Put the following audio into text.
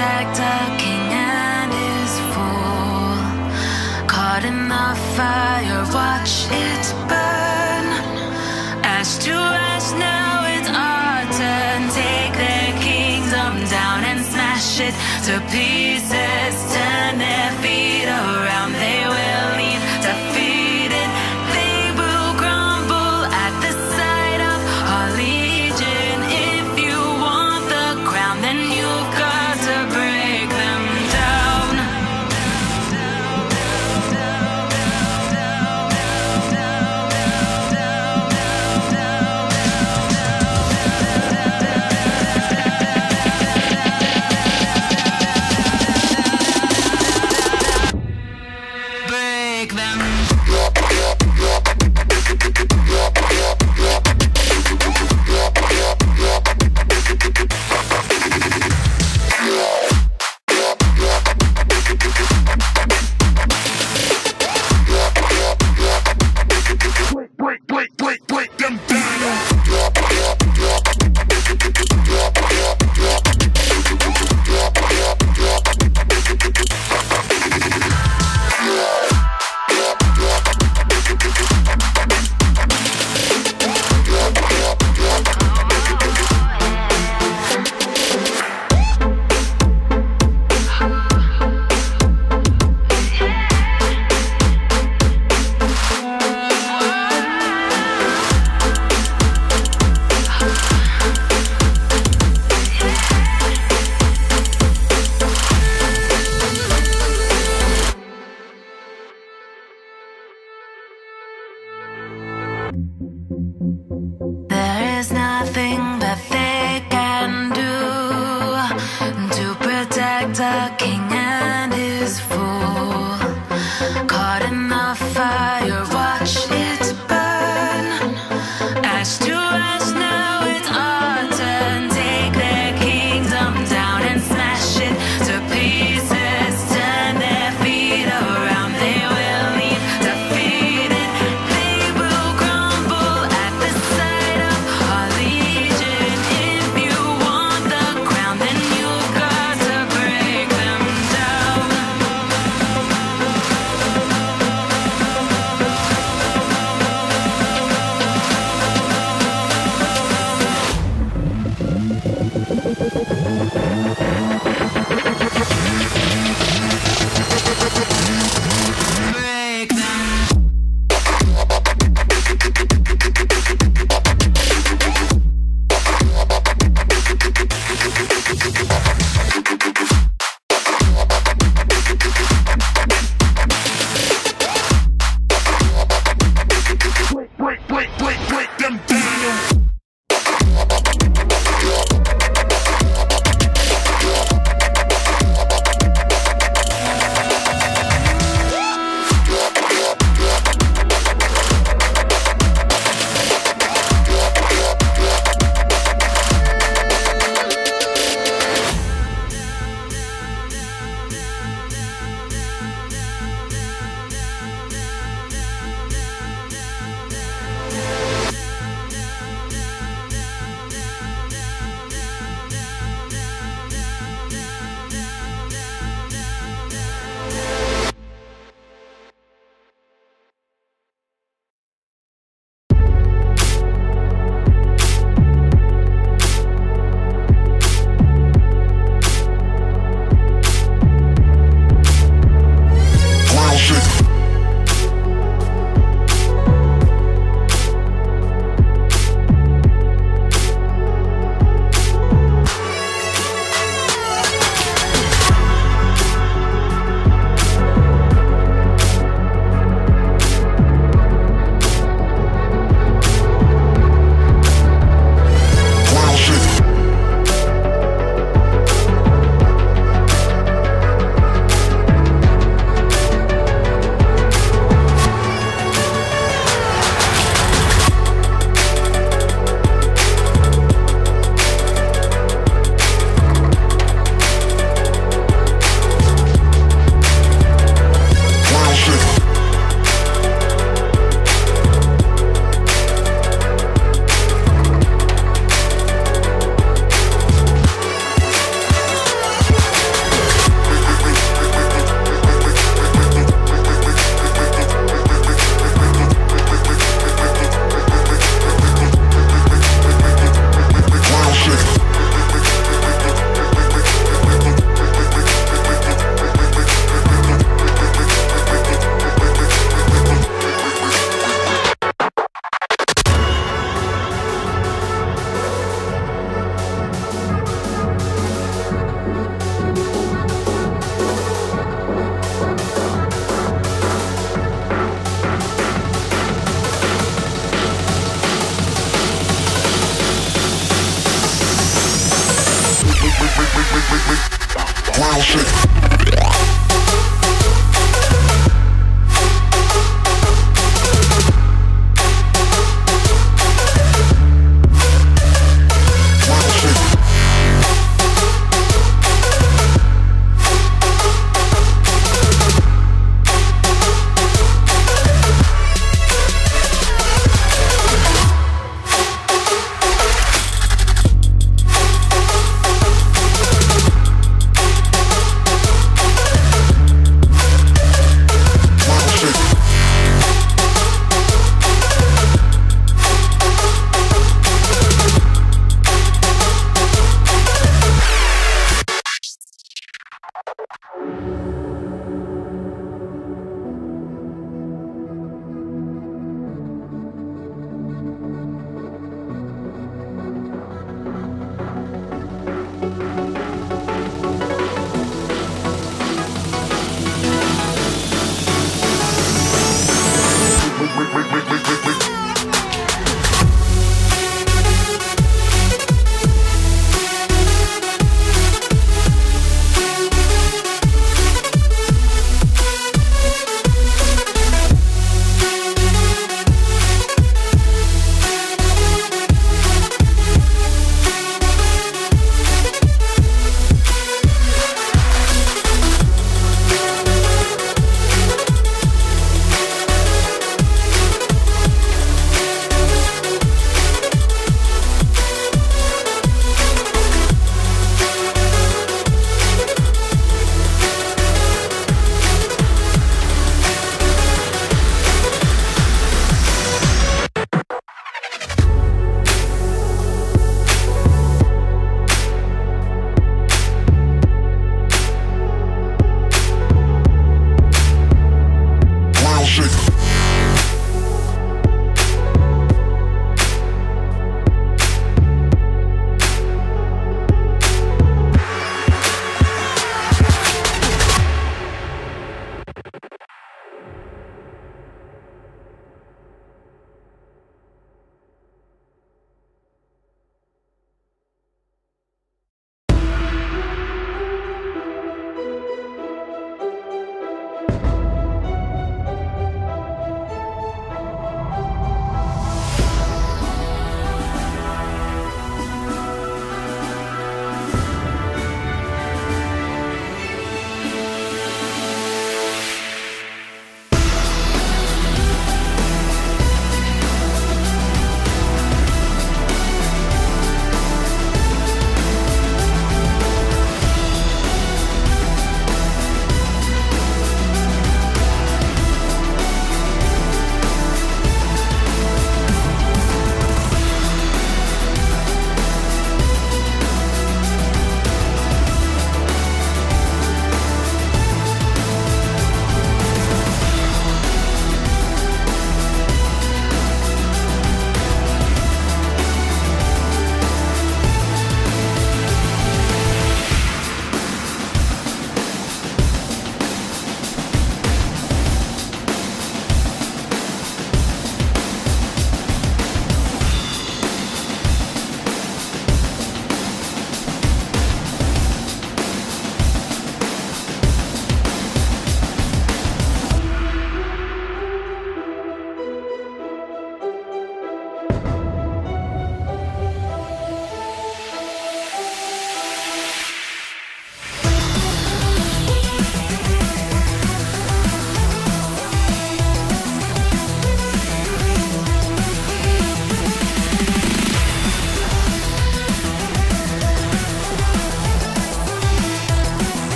A king and his fool. Caught in the fire, watch it burn. As to them. fire.